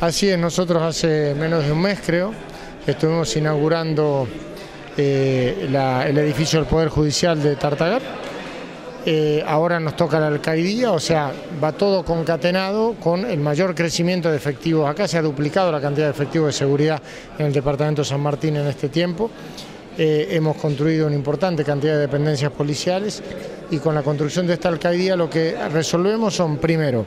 Así es, nosotros hace menos de un mes creo, estuvimos inaugurando eh, el edificio del Poder Judicial de Tartagar. Eh, ahora nos toca la alcaldía, o sea, va todo concatenado con el mayor crecimiento de efectivos. Acá se ha duplicado la cantidad de efectivos de seguridad en el departamento de San Martín en este tiempo. Eh, hemos construido una importante cantidad de dependencias policiales y con la construcción de esta alcaldía lo que resolvemos son, primero,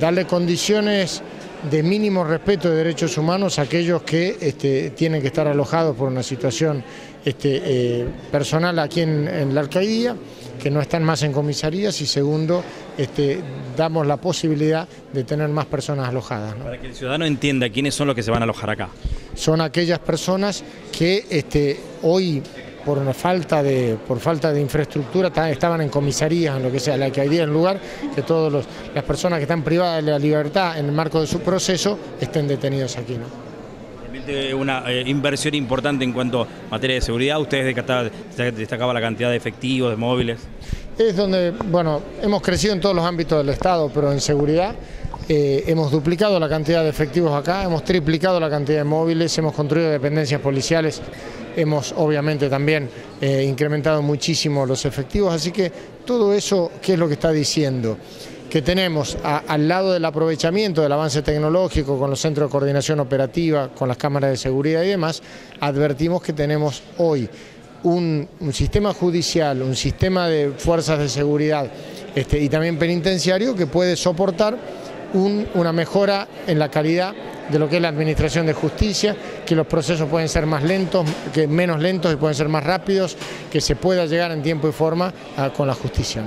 darle condiciones de mínimo respeto de derechos humanos a aquellos que este, tienen que estar alojados por una situación este, eh, personal aquí en, la alcaldía, que no están más en comisarías y segundo, este, damos la posibilidad de tener más personas alojadas. Para que el ciudadano entienda quiénes son los que se van a alojar acá. Son aquellas personas que hoy por una falta de, por falta de infraestructura estaban en comisarías, en lo que sea, la que hay en lugar que todas las personas que están privadas de la libertad en el marco de su proceso estén detenidos aquí. ¿no? Una eh, inversión importante en cuanto a materia de seguridad, ustedes destacaban la cantidad de efectivos, de móviles. Es donde, bueno, hemos crecido en todos los ámbitos del Estado, pero en seguridad eh, hemos duplicado la cantidad de efectivos acá, hemos triplicado la cantidad de móviles, hemos construido dependencias policiales, hemos obviamente también eh, incrementado muchísimo los efectivos, así que todo eso, ¿qué es lo que está diciendo? que tenemos al lado del aprovechamiento del avance tecnológico con los centros de coordinación operativa, con las cámaras de seguridad y demás, advertimos que tenemos hoy un, sistema judicial, un sistema de fuerzas de seguridad este, y también penitenciario que puede soportar una mejora en la calidad de lo que es la administración de justicia, que los procesos pueden ser más lentos, que menos lentos y pueden ser más rápidos, que se pueda llegar en tiempo y forma con la justicia.